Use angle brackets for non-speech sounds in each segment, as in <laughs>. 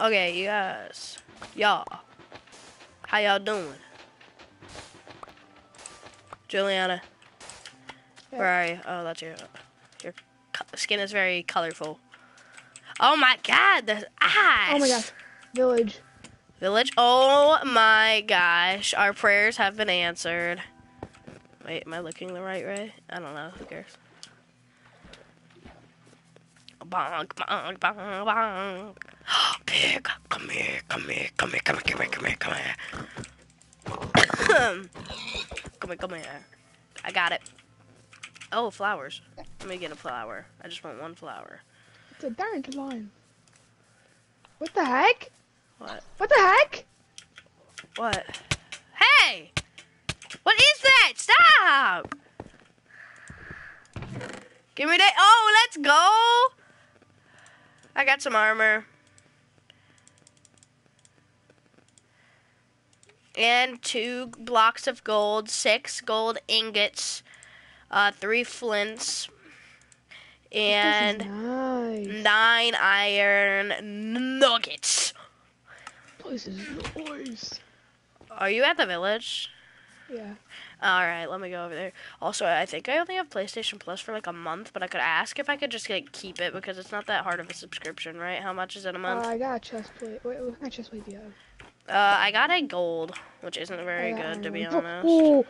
Okay, you guys. Y'all. How y'all doing? Juliana. Where are you? Oh, that's your your skin is very colorful. Oh my god, the eyes. Oh my gosh. Village. Village. Oh my gosh, our prayers have been answered. Wait, am I looking the right way? I don't know. Who cares? Bonk, bonk, bonk, bonk. <gasps> Oh, Pig, come here, come here, come here, come here, come here, come here, come here. <coughs> come here, come here. I got it. Oh, flowers. Let me get a flower. I just want one flower. It's a dandelion. What the heck? What? What the heck? What? Hey! What is that? Stop! Give me that. Oh, let's go! I got some armor. And two blocks of gold, six gold ingots, uh, three flints, and nice. nine iron nuggets. This is nice. Are you at the village? Yeah. All right, let me go over there. Also, I think I only have PlayStation Plus for like a month, but I could ask if I could just like keep it because it's not that hard of a subscription, right? How much is it a Uh, month? I got a chest plate. Wait, what kind of chest plate do you have? Uh, I got a gold, which isn't very good to be one. Oh, honest. Oh,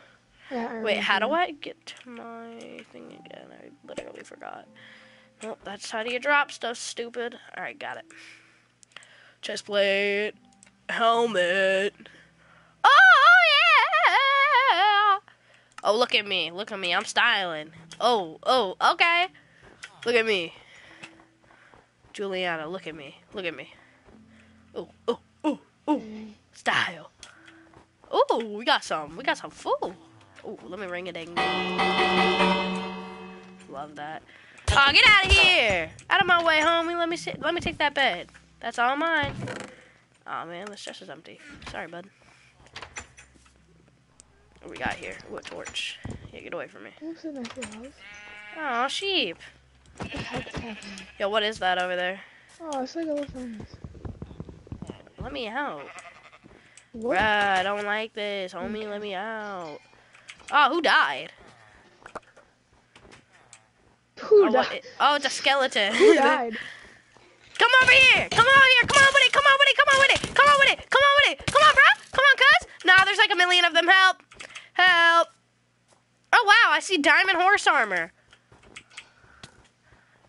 I got iron Wait, how do. I get to my thing again? I literally forgot. Well, that's how do you drop stuff, stupid. All right, got it. Chest plate, helmet. Oh yeah! Oh, look at me, look at me, I'm styling. Oh, oh, okay. Look at me, Juliana. Look at me, look at me. Oh, oh, oh, oh, style. Oh, we got some. We got some food. Oh, let me ring a ding. Love that. Oh, get out of here! Out of my way, homie. Let me sit. Let me take that bed. That's all mine. Oh man, this chest is empty. Sorry, bud. What we got here? Ooh, a torch. Yeah, get away from me. What's the next house? Oh, sheep. What the heck's happening? Yo, what is that over there? Oh, it's like a little furnace. Let me out. What? Bruh, I don't like this, homie. Let me out. Oh, who died? Who oh, died? oh, it's a skeleton. Who died? <laughs> Come over here! Come over here! Come on with it! Come on with it! Come on with it! Come on with it! Come on with it! Come on, bro! Come on, cuz! Nah, there's like a million of them. Help! Help! Oh wow, I see diamond horse armor.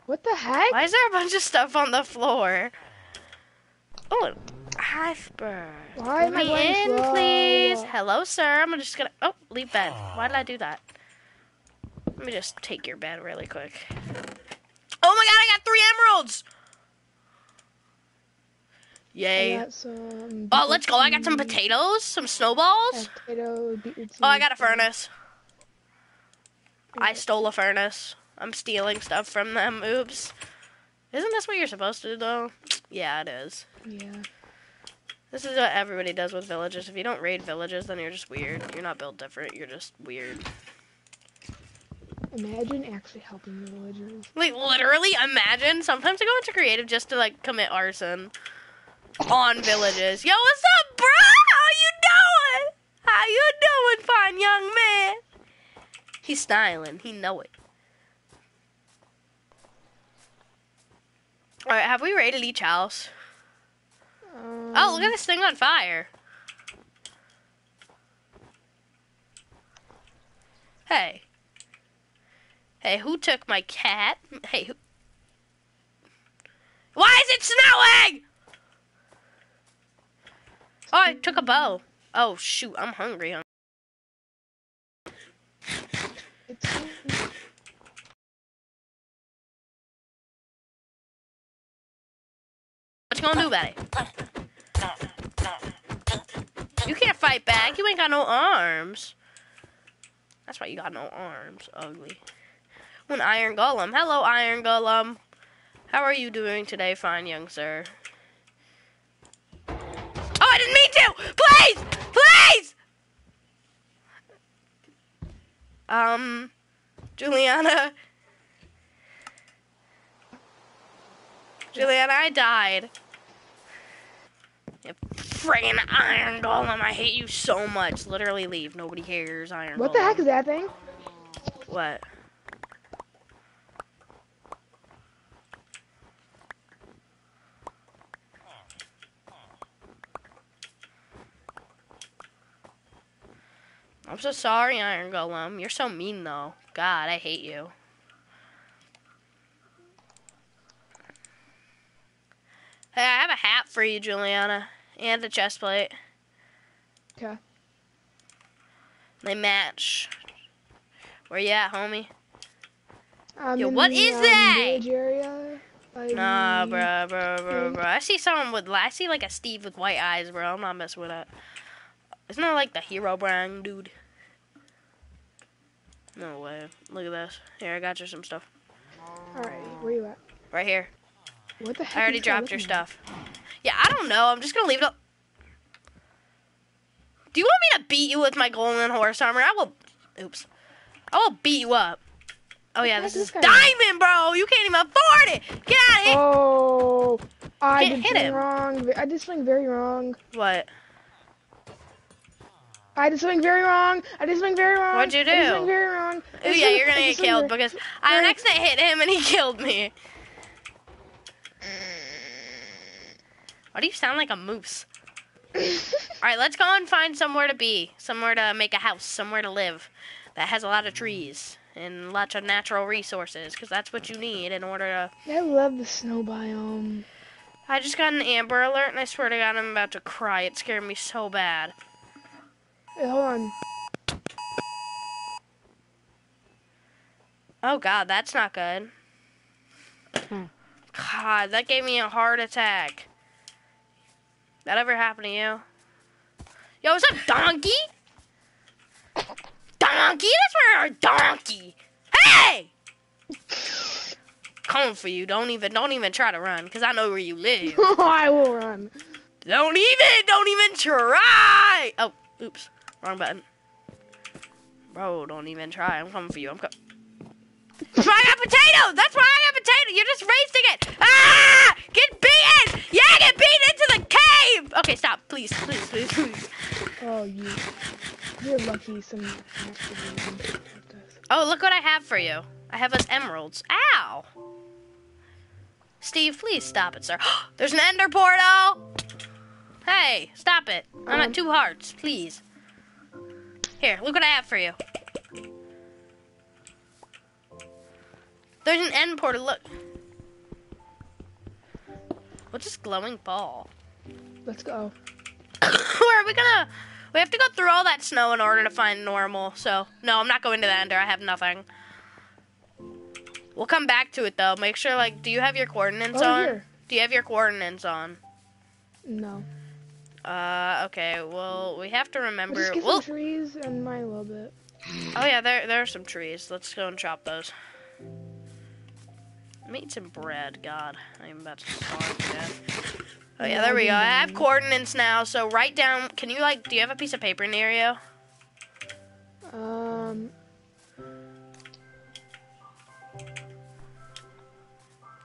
What the heck? Why is there a bunch of stuff on the floor? Oh, iceberg. Why am Let I in, slow? please. Hello, sir. I'm just gonna. Oh, leave bed. Why did I do that? Let me just take your bed really quick. Oh my god, I got three emeralds! Yay. Oh, let's go. I got some potatoes, some snowballs. Potato, Oh, I got a furnace. I stole a furnace. I'm stealing stuff from them. Oops. Isn't this what you're supposed to do, though? Yeah, it is. Yeah. This is what everybody does with villages. If you don't raid villages, then you're just weird. You're not built different. You're just weird. Imagine actually helping the villagers. Like, literally, imagine. Sometimes I go into creative just to, like, commit arson on villages. Yo, what's up, bro? How you doing? How you doing, fine young man? He's styling. He know it. All right, have we raided each house? Um, Oh, look at this thing on fire. Hey. Hey, who took my cat? Hey, who? Why is it snowing? Oh, I took a bow. Oh, shoot, I'm hungry. hung- It's What you gonna do about it? Fight back. You ain't got no arms. That's why you got no arms. Ugly. An iron golem. Hello, iron golem. How are you doing today, fine young sir? Oh, I didn't mean to! Please! Please! Um, Juliana. Juliana, I died. Friggin' iron golem. I hate you so much. Literally leave. Nobody cares. Iron What the heck is that thing? What? I'm so sorry, Iron Golem. You're so mean, though. God, I hate you. Hey, I have a hat for you, Juliana, and a chest plate. Okay. They match. Where you at, homie? I'm Yo, what the, is um, that? Area. Nah, the- bro, bro, bro, bro. I see someone with, I see like a Steve with white eyes, bro. I'm not messing with that. Isn't that like the Herobrine, dude? No way. Look at this. Here, I got you some stuff. Alright, where you at? Right here. What the heck? I already is this guy dropped your at? stuff. Yeah, I don't know. I'm just gonna leave it up. Do you want me to beat you with my golden horse armor? I will. Oops. I will beat you up. Oh yeah, this is is this guy diamond, bro. You can't even afford it. Get out of here. Oh, I Hit- did hit him. wrong. I did something very wrong. What? I did something very wrong. I did something very wrong. What'd you do? I did something very wrong. Oh yeah, <laughs> you're gonna get killed because <laughs> I next hit him and he killed me. Why do you sound like a moose? All right, let's go and find somewhere to be, somewhere to make a house, somewhere to live that has a lot of trees and lots of natural resources because that's what you need in order to. I love the snow biome. I just got an Amber Alert and I swear to God, I'm about to cry. It scared me so bad. Hey, hold on. Oh God, that's not good. Hmm. God, that gave me a heart attack. That ever happened to you? Yo, what's up, donkey? Donkey? That's where our donkey. Hey! Coming for you. Don't even, don't even try to run, cause I know where you live. <laughs> I will run. don't even, don't even try. Oh, oops, wrong button. Bro, don't even try. I'm coming for you. I'm coming. That's why I got potato. That's why I got potato. You're just wasting it. Ah! Yeah, get beaten into the cave. Okay, stop. Please, please, please, please. Oh, you. You're lucky some. Oh, look what I have for you. I have us emeralds. Ow. Steve, please stop it, sir. <gasps> There's an ender portal. Hey, stop it. I'm at two hearts, please. Here, look what I have for you. There's an end portal. Look. What's this glowing ball? Let's go. <coughs> Where are we gonna? We have to go through all that snow in order to find normal. So no, I'm not going to the ender. I have nothing. We'll come back to it though. Make sure, like, do you have your coordinates Oh, on? here. Do you have your coordinates on? No. Uh, okay. Well, we have to We'll remember. just get Well, some trees and mine a little bit. oh yeah, there there are some trees. Let's go and chop those. Let me eat some bread. God, I'm about to starve to death. Oh yeah, there we go. I have coordinates now. So write down. Can you like? Do you have a piece of paper near you? Um,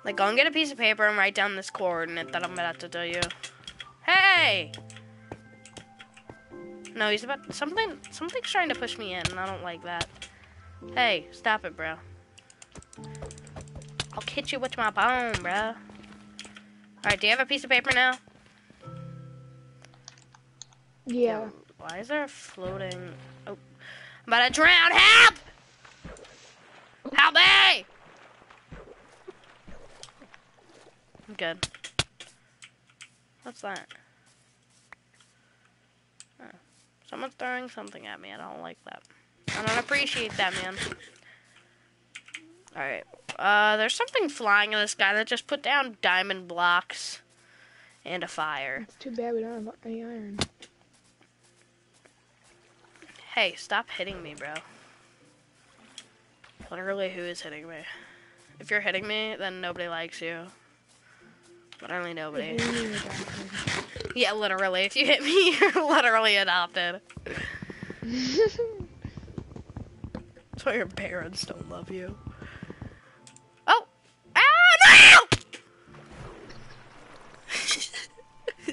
Like, go and get a piece of paper and write down this coordinate that I'm about to tell you. Hey! No, he's about something. Something's trying to push me in, and I don't like that. Hey, stop it, bro. I'll hit you with my bone, bro. All right, do you have a piece of paper now? yeah. Why is there a floating? Oh, I'm about to drown. Help! Help me! I'm good. What's that? Oh, someone's throwing something at me. I don't like that. I don't appreciate that, man. All right. Uh, there's something flying in the sky that just put down diamond blocks and a fire. It's too bad we don't have any iron. Hey, stop hitting me, bro. Literally, who is hitting me? If you're hitting me, then nobody likes you. Literally nobody. What do you mean we got iron? Yeah, literally. If you hit me, <laughs> you're literally adopted. <laughs> That's why your parents don't love you. Oh! Ah, no!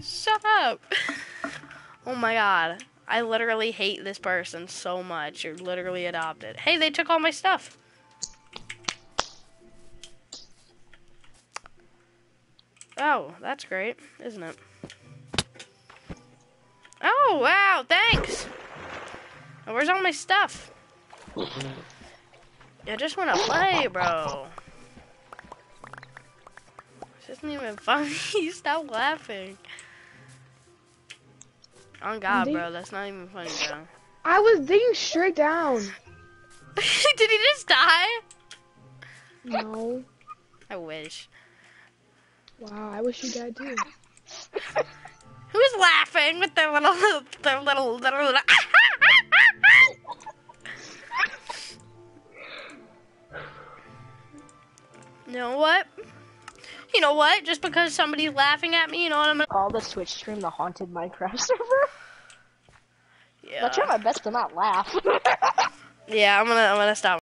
Shut up! <laughs> Oh my god. I literally hate this person so much. You're literally adopted. Hey, they took all my stuff. Oh, that's great, isn't it? Oh, wow, thanks. Where's all my stuff? I just want to play, bro. This isn't even <laughs> funny. Stop laughing. On God, bro, that's not even funny, bro. I was digging straight down. <laughs> Did he just die? No. I wish. Wow, I wish you died too. <laughs> Who's laughing with their little, <laughs> their little, their little? you know what? You know what? Just because somebody's laughing at me, you know what I'm gonna? Call the Twitch stream the haunted Minecraft <laughs> server. Yeah. I try my best to not laugh. <laughs> Yeah, I'm gonna, I'm gonna stop.